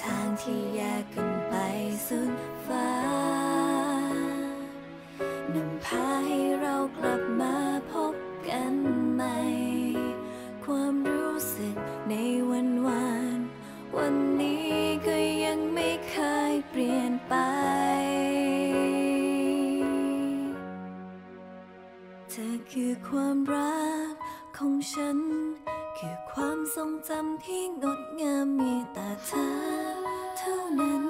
ทางที่แยกกันไปสุดฟ้านำพาให้เรากลับมาพบกันใหม่ ความรู้สึกในวันวาน วันนี้ก็ยังไม่เคยเปลี่ยนไป เธอคือความรักของฉัน คือความทรงจำที่งดงามมีแต่เธอ เท่านั้น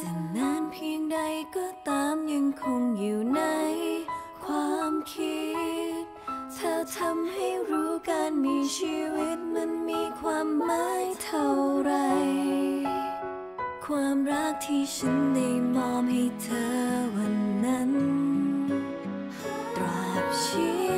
จะนานเพียงใดก็ตามยังคงอยู่ใน ความคิด เธอทำให้รู้การมีชีวิตมันมีความหมายเท่าไร ความรักที่ฉันได้มอบให้เธอวันนั้น ตราบชี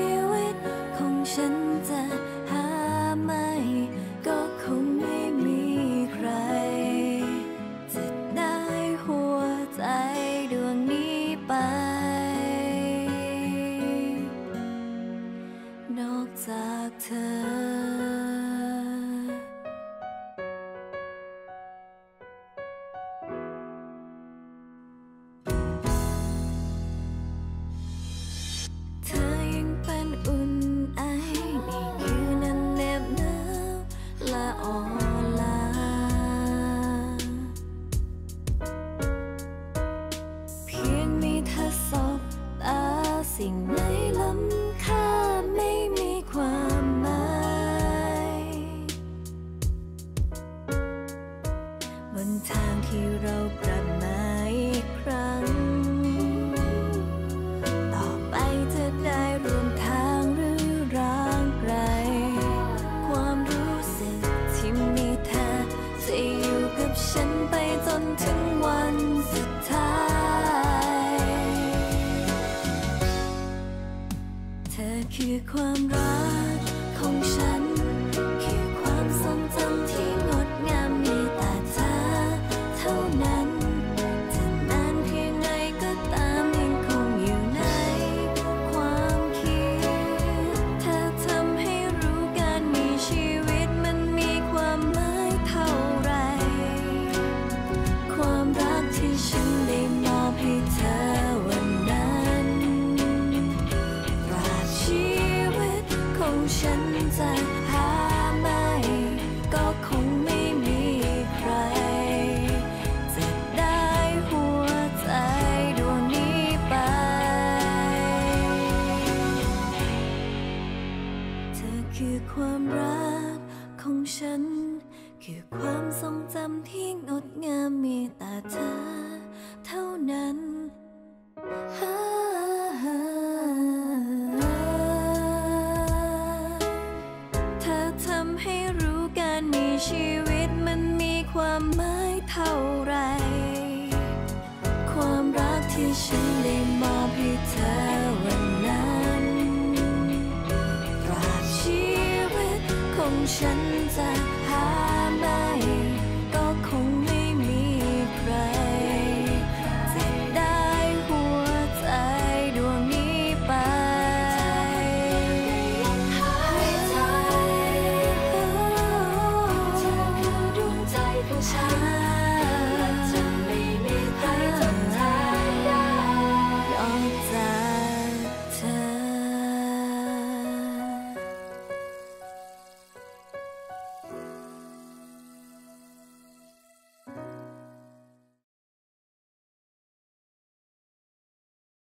ถึงวันสุดท้าย เธอคือความรักของฉัน คือความรักของฉัน คือความทรงจำที่งดงามมีแต่เธอเท่านั้นเธอทำให้รู้การมีชีวิตมันมีความหมายเท่าไร ความรักที่ฉันได้